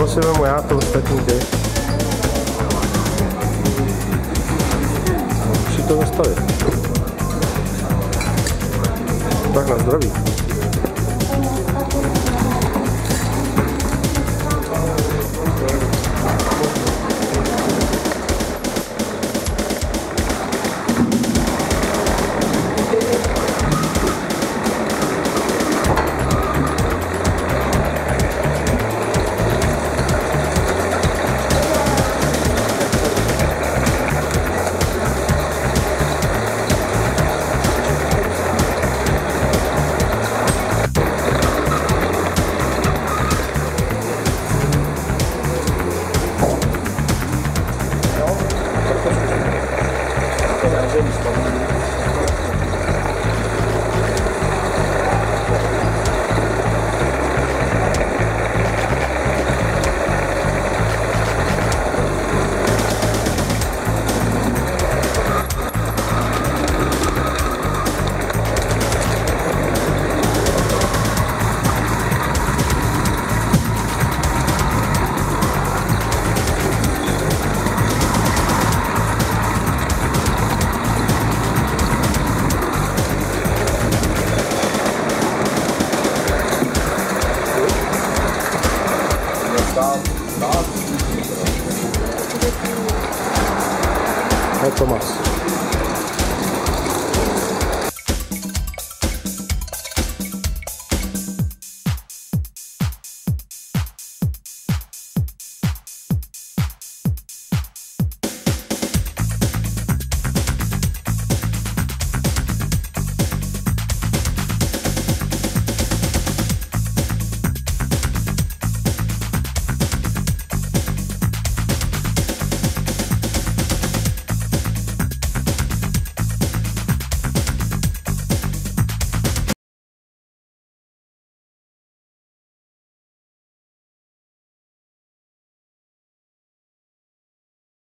Pivo si vemu já, to ostatní ty. Musí to zastavit. Tak na zdraví. from us.